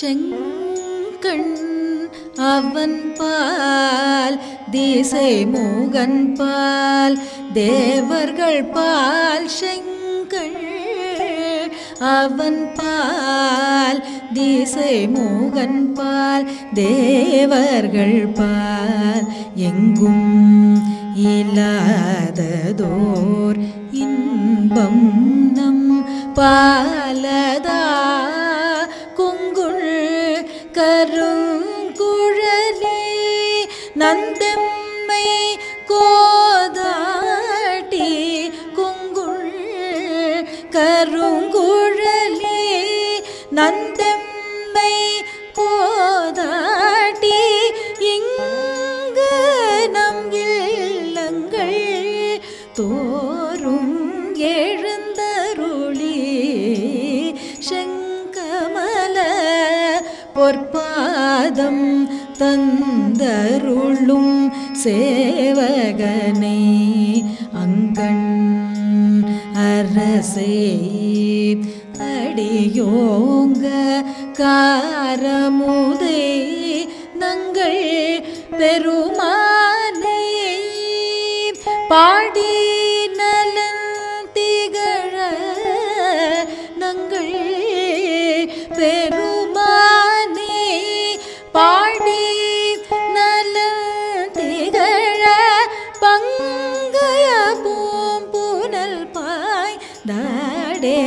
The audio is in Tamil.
செங்கண் அவன் பால் திசை மூகன் பால் தேவர்கள் பால் செங்கண் அவன் பால் திசை மூகன் பால் தேவர்கள் பால். எங்கும் இல்லாததோர் இன்பம் நம் பாலதா கருங்குழலி நந்தம்மை கோதாட்டி குங்குள் கருங்குழலே நந்தம்மை கோதாட்டி இங்கு நம் இல்லங்கள் தோ பொற்பாதம் தந்தருளும் சேவகனே அங்கண் அரசே அடியோங்க காரமுதே நங்கள் பெருமானே பாடி பாடி நல திகழ பங்கைய பூம்புனல் பாய் தடே